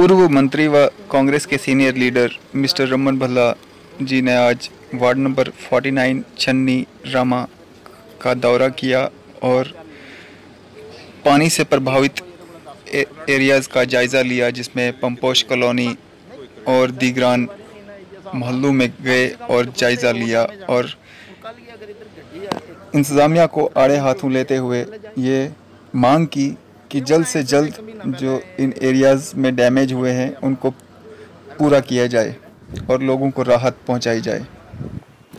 पूर्व मंत्री व कांग्रेस के senior leader mister Raman Bhalla ji ने आज वार्ड नंबर 49 छन्नी रामा का दौरा किया और पानी से प्रभावित एरियाज़ का जायज़ा लिया, जिसमें पंपोश कॉलोनी और दीगरान मोहल्लों में गए और जायज़ा लिया और इंतज़ामिया को आड़े हाथों लेते हुए ये मांग की कि जल्द से जल्द जो इन एरियाज़ में डैमेज हुए हैं उनको पूरा किया जाए और लोगों को राहत पहुंचाई जाए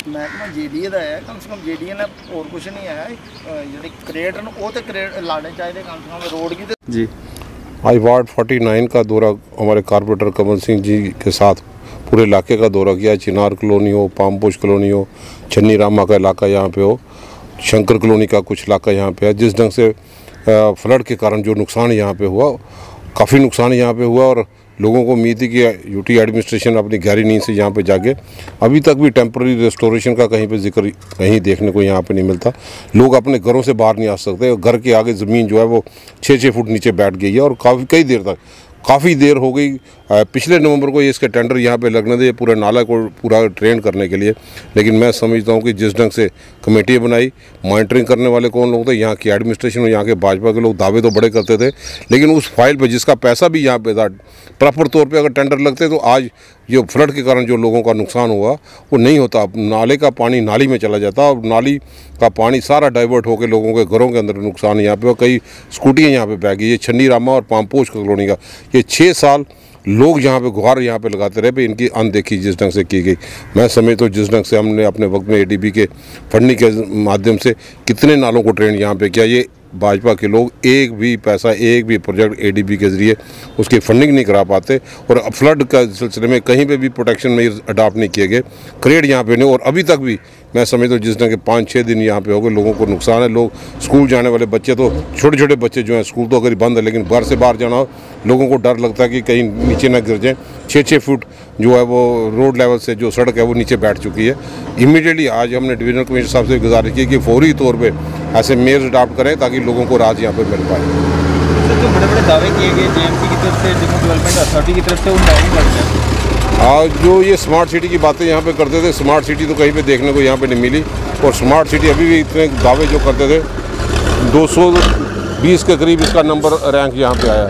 ਮਹਿਕਮਾ ਜੀਡੀਏ ਦਾ ਹੈ ਕਮ ਸੇ ਕਮ ਜੀਡੀਏ ਨੇ ਹੋਰ ਕੁਝ ਨਹੀਂ ਹੈ ਅਹ ਜਿਹੜੇ ਕ੍ਰੇਟ ਨੇ ਉਹ ਤੇ ਕ੍ਰੇਟ ਲਾਣੇ ਚਾਹੀਦੇ ਕਮ ਸੇ ਕਮ ਰੋਡ की ਤੇ जी आज वार्ड 49 का दौरा हमारे कारपोरेटर कमल सिंह जी के साथ पूरे इलाके का दौरा किया चिनार कॉलोनी हो पामपोश कॉलोनी हो छन्नी रामा का इलाका यहाँ पे हो शंकर कॉलोनी का कुछ इलाका यहाँ पे है जिस ढंग से अ, फ्लड के कारण जो नुकसान यहाँ पे हुआ, काफ़ी नुकसान यहाँ पे हुआ और लोगों को उम्मीद थी कि यूटी एडमिनिस्ट्रेशन अपनी गहरी नींद से यहाँ पे जाके अभी तक भी टेम्प्रेरी रेस्टोरेशन का कहीं पे ज़िक्र कहीं देखने को यहाँ पे नहीं मिलता। लोग अपने घरों से बाहर नहीं आ सकते, घर के आगे ज़मीन जो है वो छः छः फुट नीचे बैठ गई है और काफ़ी, कई देर तक काफ़ी देर हो गई पिछले नवंबर को ये इसके टेंडर यहाँ पे लगने थे पूरे नाला को पूरा ट्रेन करने के लिए। लेकिन मैं समझता हूँ कि जिस ढंग से कमेटी बनाई, मॉनिटरिंग करने वाले कौन लोग थे, यहाँ की एडमिनिस्ट्रेशन और यहाँ के भाजपा के लोग दावे तो बड़े करते थे, लेकिन उस फ़ाइल पे जिसका पैसा भी यहाँ पे था, प्रॉपर तौर पर अगर टेंडर लगते तो आज जो फ्लड के कारण जो लोगों का नुकसान हुआ, वो नहीं होता। नाले का पानी नाली में चला जाता और नाली का पानी सारा डाइवर्ट होकर लोगों के घरों के अंदर नुकसान यहाँ पे कई स्कूटियाँ यहाँ पे बह गई ये छन्नी रामा और पामपोश कॉलोनी का। ये छः साल लोग यहाँ पे गुहार यहाँ पे लगाते रहे पे इनकी अनदेखी जिस ढंग से की गई। मैं समझता हूँ जिस ढंग से हमने अपने वक्त में एडीबी के फंडिंग के माध्यम से कितने नालों को ट्रेन यहाँ पे किया, ये भाजपा के लोग एक भी पैसा, एक भी प्रोजेक्ट एडीबी के ज़रिए उसकी फंडिंग नहीं करा पाते और फ्लड का सिलसिले में कहीं पे भी प्रोटेक्शन में अडाप्ट नहीं किए गए। क्रेड यहाँ पे नहीं और अभी तक भी मैं समझता हूँ जिस ढंग के पाँच छः दिन यहाँ पे हो गए, लोगों को नुकसान है, लोग स्कूल जाने वाले बच्चे तो छोटे छोटे बच्चे जो हैं स्कूल तो अगर बंद है लेकिन घर से बाहर जाना हो, लोगों को डर लगता है कि कहीं नीचे ना गिर जाएँ। छः छः फुट जो है वो रोड लेवल से जो सड़क है वो नीचे बैठ चुकी है। इमीडिएटली आज हमने डिवीजनल कमिश्नर साहब से गुजारिश की कि फौरी तौर पे ऐसे मेयर्स अडाप्ट करें ताकि लोगों को राहत यहाँ पर मिल पाए। सर जो बड़े बड़े दावे किए गए जेएमसी की तरफ़ से डिस्ट्रिक्ट डेवलपमेंट अथॉरिटी की तरफ़ से उन दावों पर है आज जो ये स्मार्ट सिटी की बातें यहाँ पे करते थे स्मार्ट सिटी तो कहीं पे देखने को यहाँ पे नहीं मिली। और स्मार्ट सिटी अभी भी इतने दावे जो करते थे 220 के करीब इसका नंबर रैंक यहाँ पे आया।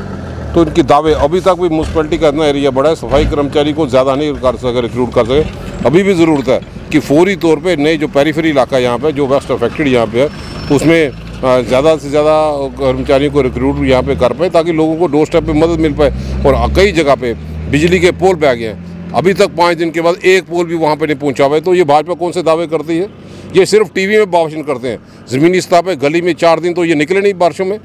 तो इनकी दावे अभी तक भी म्यूनसिपलिटी का इतना एरिया बड़ा है सफ़ाई कर्मचारी को ज़्यादा नहीं कर सके रिक्रूट कर सके। अभी भी ज़रूरत है कि फौरी तौर पर नए जो पेरीफेरी इलाका यहाँ पर जो वेस्ट अफेक्टेड यहाँ पे है उसमें ज़्यादा से ज़्यादा कर्मचारियों को रिक्रूट यहाँ पे कर पाए ताकि लोगों को डोर स्टेप पर मदद मिल पाए और कई जगह पे बिजली के पोल पे आ गए हैं। अभी तक पाँच दिन के बाद एक पोल भी वहाँ पे नहीं पहुँचा हुआ है। तो ये भाजपा कौन से दावे करती है? ये सिर्फ़ टीवी में भाषण करते हैं। ज़मीनी सतह पर गली में चार दिन तो ये निकले नहीं बारिशों में।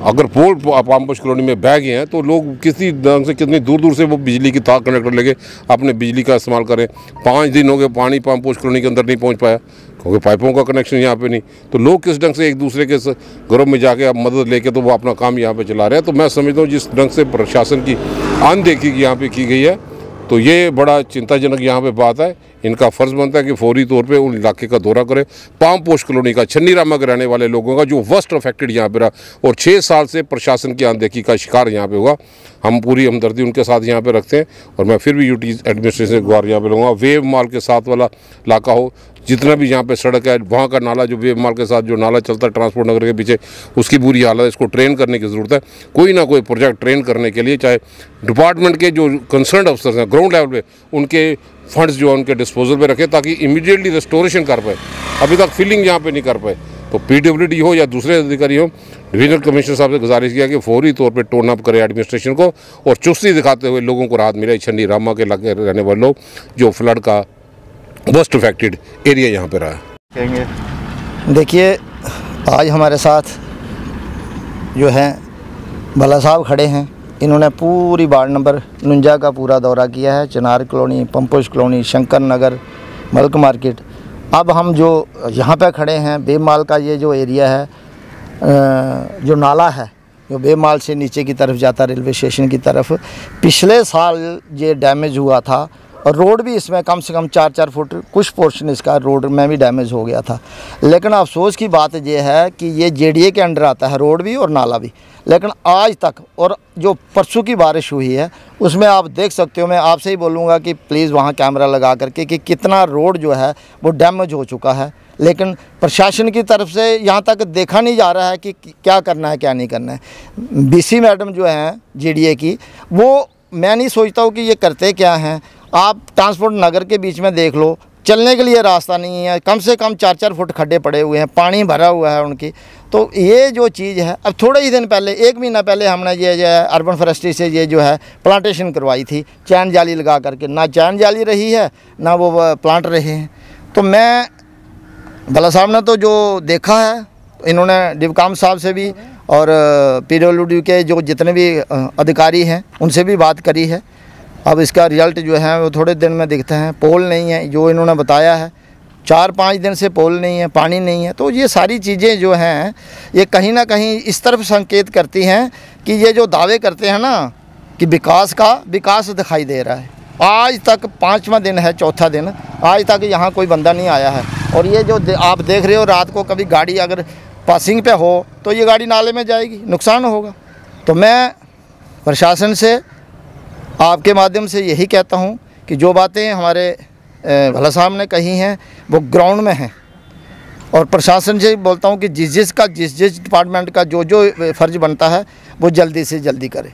अगर पोल पामपोश कॉलोनी में बह गए हैं तो लोग किसी ढंग से कितनी दूर दूर से वो बिजली की तार कनेक्टर लेके अपने बिजली का इस्तेमाल करें। पाँच दिन हो गए पानी पामपोश कॉलोनी के अंदर नहीं पहुँच पाया, क्योंकि पाइपों का कनेक्शन यहाँ पे नहीं। तो लोग किस ढंग से एक दूसरे के घरों में जाके अब मदद लेके तो वो अपना काम यहाँ पे चला रहे हैं। तो मैं समझता हूँ जिस ढंग से प्रशासन की अनदेखी यहाँ पे की गई है तो ये बड़ा चिंताजनक यहाँ पे बात है। इनका फ़र्ज़ बनता है कि फौरी तौर पे उन इलाके का दौरा करें। पाम पोस्ट कॉलोनी का छन्नी रामा के रहने वाले लोगों का, जो वर्स्ट अफेक्टेड यहाँ पे रहा, और छः साल से प्रशासन की अनदेखी का शिकार यहाँ पे हुआ हम पूरी हमदर्दी उनके साथ यहाँ पे रखते हैं, और मैं फिर भी यूटी एडमिनिस्ट्रेशन से गुहार यहाँ पे लूँगा। वेव माल के साथ वाला इलाका हो, जितना भी यहाँ पे सड़क है, वहाँ का नाला, जो वेव माल के साथ जो नाला चलता है ट्रांसपोर्ट नगर के पीछे, उसकी बुरी हालत है, इसको ट्रेन करने की ज़रूरत है। कोई ना कोई प्रोजेक्ट ट्रेन करने के लिए, चाहे डिपार्टमेंट के जो कंसर्न अफसर हैं ग्राउंड लेवल पर उनके फंड्स जो है उनके डिस्पोजल पे रखें ताकि इमीडिएटली रेस्टोरेशन कर पाए। अभी तक फिलिंग यहाँ पे नहीं कर पाए। तो पी हो या दूसरे अधिकारी हो डिवीजनल कमिश्नर साहब से गुजारिश किया कि फौरी तौर पे टोन अप करें एडमिनिस्ट्रेशन को और चुस्ती दिखाते हुए लोगों को राहत मिले। छन्नी रामा के इलाके रहने वाले लोग जो फ्लड का वर्स्ट अफेक्टेड एरिया यहाँ पर रहा है। देखिए आज हमारे साथ जो हैं भला साहब खड़े हैं। इन्होंने पूरी वार्ड नंबर नुंजा का पूरा दौरा किया है। Chanar colony, Pampush colony, Shankar Nagar, Malik market. अब हम जो यहाँ पे खड़े हैं, बेमाल का ये जो एरिया है जो नाला है, जो बेमाल से नीचे की तरफ़ जाता रेलवे स्टेशन की तरफ़, पिछले साल ये डैमेज हुआ था। और रोड भी इसमें कम से कम चार चार फुट, कुछ पोर्शन इसका रोड में भी डैमेज हो गया था। लेकिन अफसोस की बात यह है कि ये जेडीए के अंडर आता है रोड भी और नाला भी। लेकिन आज तक और जो परसों की बारिश हुई है, उसमें आप देख सकते हो, मैं आपसे ही बोलूँगा कि प्लीज़ वहाँ कैमरा लगा करके कि कितना रोड जो है वो डैमेज हो चुका है। लेकिन प्रशासन की तरफ़ से यहाँ तक देखा नहीं जा रहा है कि क्या करना है, क्या नहीं करना है। बीसी मैडम जो हैं, जीडीए की, वो मैं नहीं सोचता हूँ कि ये करते क्या हैं। आप ट्रांसपोर्ट नगर के बीच में देख लो, चलने के लिए रास्ता नहीं है, कम से कम चार चार फुट खड्डे पड़े हुए हैं, पानी भरा हुआ है उनकी। तो ये जो चीज़ है, अब थोड़े ही दिन पहले, एक महीना पहले हमने ये जो है अर्बन फॉरेस्ट्री से ये जो है प्लांटेशन करवाई थी। चैन जाली लगा करके, ना चैन जाली रही है, ना वो प्लांट रहे हैं। तो मैं, भला साहब ने तो जो देखा है, इन्होंने डिवकाम साहब से भी और पी के जो जितने भी अधिकारी हैं, उनसे भी बात करी है। अब इसका रिज़ल्ट जो है वो थोड़े दिन में दिखते हैं। पोल नहीं है, जो इन्होंने बताया है। चार पाँच दिन से पोल नहीं है, पानी नहीं है। तो ये सारी चीज़ें जो हैं, ये कहीं ना कहीं इस तरफ़ संकेत करती हैं कि ये जो दावे करते हैं ना, कि विकास का विकास दिखाई दे रहा है। आज तक पाँचवा दिन है, चौथा दिन। आज तक यहाँ कोई बंदा नहीं आया है। और ये जो आप देख रहे हो, रात को कभी गाड़ी अगर पासिंग पे हो तो ये गाड़ी नाले में जाएगी। नुकसान होगा। तो मैं प्रशासन से आपके माध्यम से यही कहता हूँ कि जो बातें हमारे भला साहब ने कही हैं, वो ग्राउंड में हैं। और प्रशासन से बोलता हूँ कि जिस जिस का, जिस जिस डिपार्टमेंट का जो जो फ़र्ज़ बनता है, वो जल्दी से जल्दी करे।